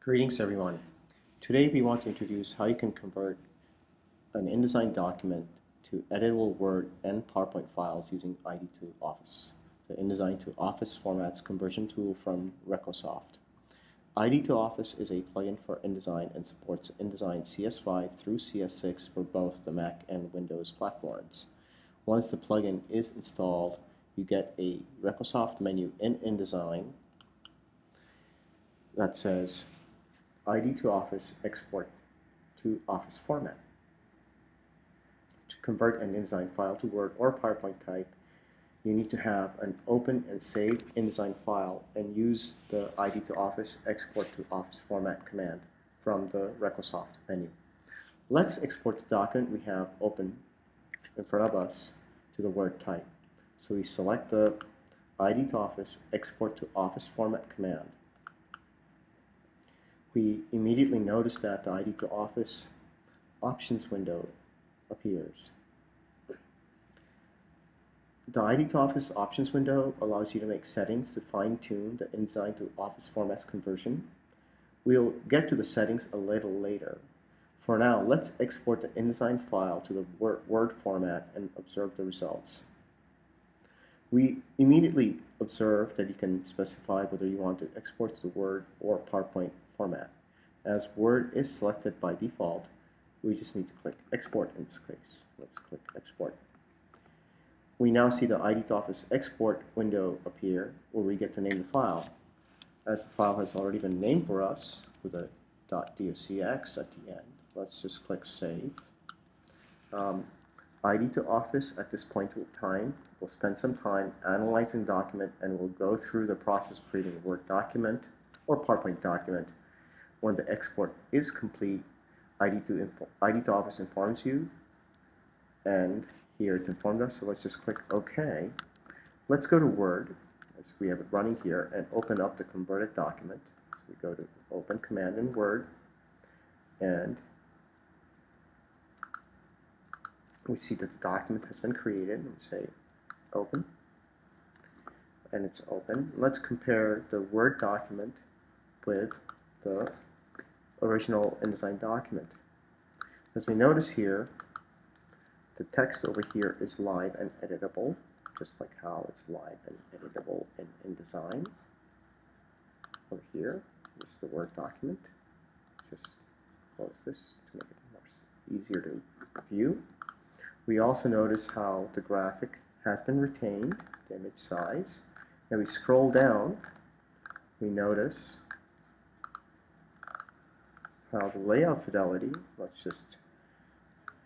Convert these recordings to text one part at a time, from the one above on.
Greetings everyone. Today we want to introduce how you can convert an InDesign document to editable Word and PowerPoint files using ID2 Office, the InDesign to Office formats conversion tool from Recosoft. ID2 Office is a plugin for InDesign and supports InDesign CS5 through CS6 for both the Mac and Windows platforms. Once the plugin is installed, you get a Recosoft menu in InDesign that says ID to Office export to Office format. To convert an InDesign file to Word or PowerPoint type, you need to have an open and saved InDesign file and use the ID to Office export to Office format command from the Recosoft menu. Let's export the document we have open in front of us to the Word type. So we select the ID to Office export to Office format command we immediately notice that the ID Office options window appears. The ID Office options window allows you to make settings to fine-tune the InDesign to Office formats conversion. We'll get to the settings a little later. For now, let's export the InDesign file to the Word format and observe the results. We immediately observe that you can specify whether you want to export to the Word or PowerPoint format. As Word is selected by default, we just need to click Export in this case. Let's click Export. We now see the ID Office Export window appear where we get to name the file. As the file has already been named for us with a .docx at the end, let's just click Save. Um, ID to Office at this point in time will spend some time analyzing document and will go through the process of creating a Word document or PowerPoint document when the export is complete, ID to, ID to Office informs you, and here it's informed us, so let's just click OK. Let's go to Word, as we have it running here, and open up the converted document. So we go to Open Command in Word, and we see that the document has been created, and we say Open, and it's open. Let's compare the Word document with the original InDesign document. As we notice here, the text over here is live and editable, just like how it's live and editable in InDesign. Over here is the Word document. Let's just close this to make it easier to view. We also notice how the graphic has been retained, the image size. And we scroll down, we notice now the layout fidelity, let's just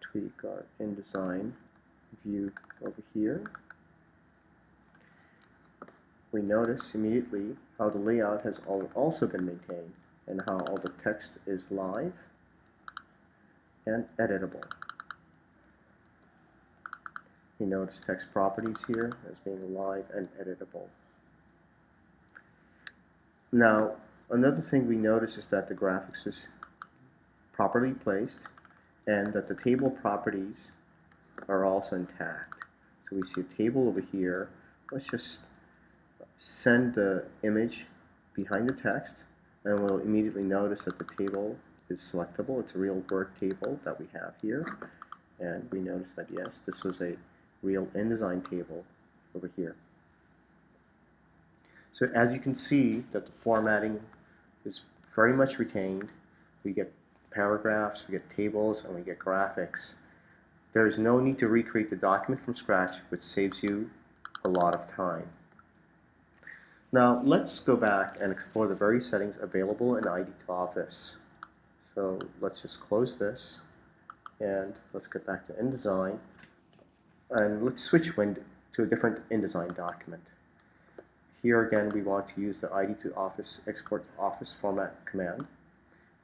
tweak our InDesign view over here. We notice immediately how the layout has also been maintained and how all the text is live and editable. We notice text properties here as being live and editable. Now, another thing we notice is that the graphics is properly placed and that the table properties are also intact. So we see a table over here. Let's just send the image behind the text and we'll immediately notice that the table is selectable. It's a real Word table that we have here. And we notice that yes, this was a real InDesign table over here. So as you can see that the formatting is very much retained. We get paragraphs, we get tables, and we get graphics. There is no need to recreate the document from scratch, which saves you a lot of time. Now, let's go back and explore the various settings available in ID to Office. So let's just close this, and let's get back to InDesign, and let's switch to a different InDesign document. Here again, we want to use the ID to Office export to Office format command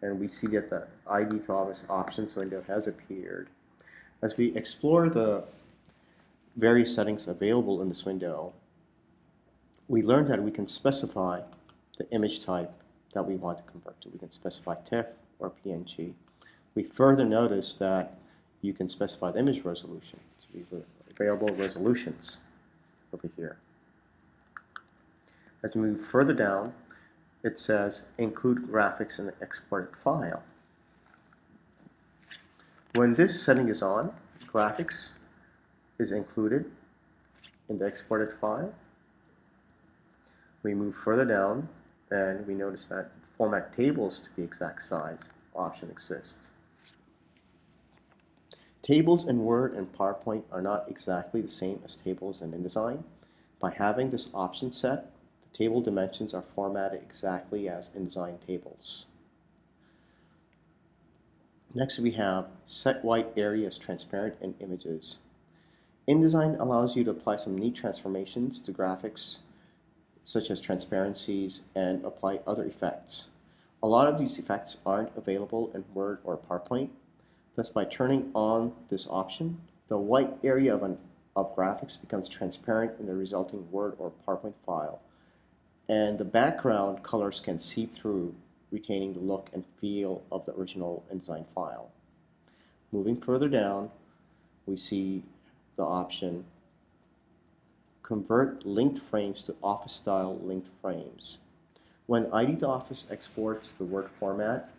and we see that the ID to Office options window has appeared. As we explore the various settings available in this window, we learned that we can specify the image type that we want to convert to. We can specify TIFF or PNG. We further notice that you can specify the image resolution. So these are available resolutions over here. As we move further down, it says include graphics in the exported file. When this setting is on, graphics is included in the exported file. We move further down and we notice that format tables to the exact size option exists. Tables in Word and PowerPoint are not exactly the same as tables in InDesign. By having this option set, table dimensions are formatted exactly as InDesign tables. Next we have set white areas transparent in images. InDesign allows you to apply some neat transformations to graphics such as transparencies and apply other effects. A lot of these effects aren't available in Word or PowerPoint, Thus, by turning on this option, the white area of, an, of graphics becomes transparent in the resulting Word or PowerPoint file, and the background colors can seep through, retaining the look and feel of the original InDesign file. Moving further down, we see the option Convert linked frames to Office-style linked frames. When ID to Office exports the Word format,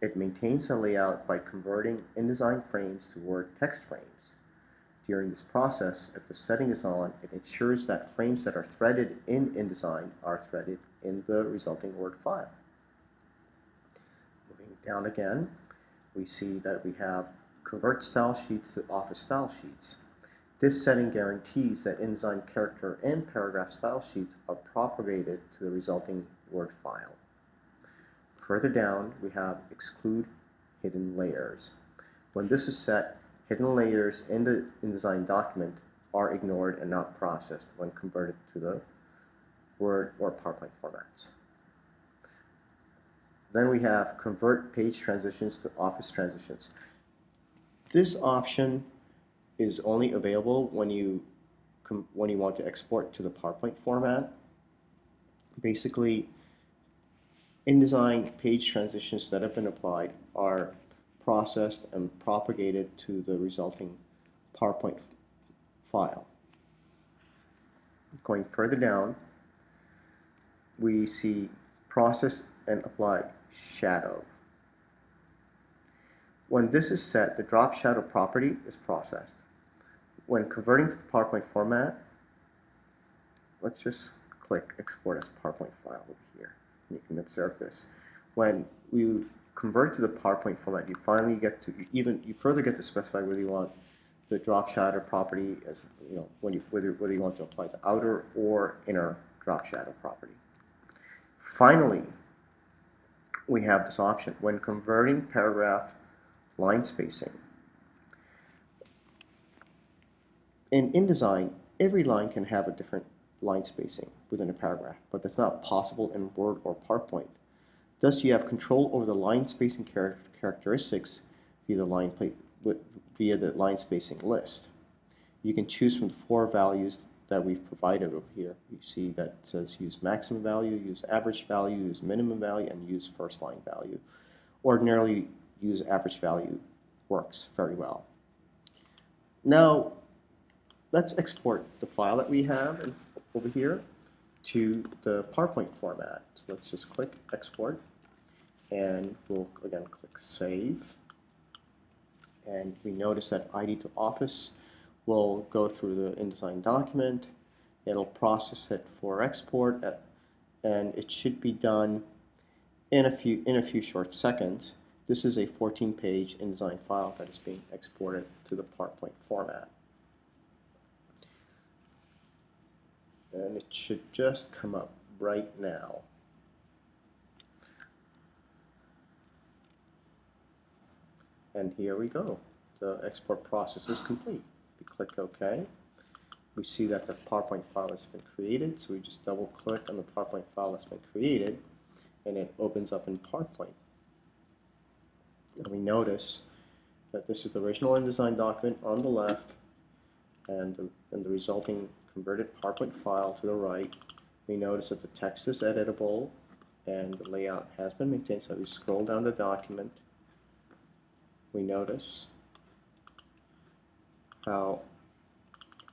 it maintains the layout by converting InDesign frames to Word text frames. During this process, if the setting is on, it ensures that frames that are threaded in InDesign are threaded in the resulting Word file. Moving down again, we see that we have convert style sheets to Office style sheets. This setting guarantees that InDesign character and paragraph style sheets are propagated to the resulting Word file. Further down, we have exclude hidden layers. When this is set, hidden layers in the InDesign document are ignored and not processed when converted to the Word or PowerPoint formats. Then we have convert page transitions to Office transitions. This option is only available when you when you want to export to the PowerPoint format. Basically, InDesign page transitions that have been applied are processed and propagated to the resulting PowerPoint file. Going further down, we see process and apply shadow. When this is set, the drop shadow property is processed. When converting to the PowerPoint format, let's just click export as PowerPoint file over here. You can observe this. When you convert to the PowerPoint format, you finally get to even you further get to specify whether you want the drop shadow property as you know when you whether whether you want to apply the outer or inner drop shadow property. Finally, we have this option when converting paragraph line spacing. In InDesign, every line can have a different line spacing within a paragraph, but that's not possible in Word or PowerPoint. Thus, you have control over the line spacing char characteristics via the line via the line spacing list. You can choose from the four values that we've provided over here. You see that says use maximum value, use average value, use minimum value, and use first line value. Ordinarily, use average value works very well. Now, let's export the file that we have over here to the PowerPoint format. So let's just click export and we'll again click save. And we notice that ID to Office will go through the InDesign document. It'll process it for export uh, and it should be done in a few in a few short seconds. This is a 14 page InDesign file that is being exported to the PowerPoint format. And it should just come up right now. And here we go. The export process is complete. We click OK. We see that the PowerPoint file has been created, so we just double click on the PowerPoint file that's been created, and it opens up in PowerPoint. And we notice that this is the original InDesign document on the left, and the, and the resulting converted PowerPoint file to the right, we notice that the text is editable and the layout has been maintained. So we scroll down the document, we notice how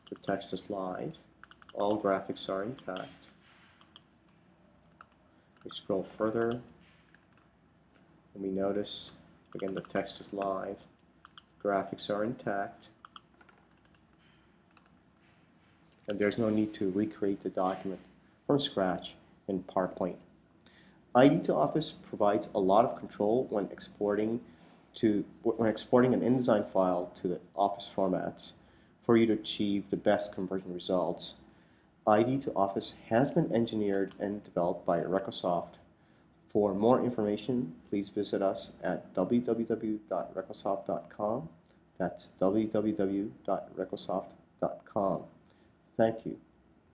the text is live. All graphics are intact. We scroll further, and we notice, again, the text is live, graphics are intact, and there's no need to recreate the document from scratch in PowerPoint. ID to Office provides a lot of control when exporting to when exporting an InDesign file to the Office formats for you to achieve the best conversion results. ID to Office has been engineered and developed by Recosoft. For more information, please visit us at www.recosoft.com. That's www.recosoft.com. Thank you.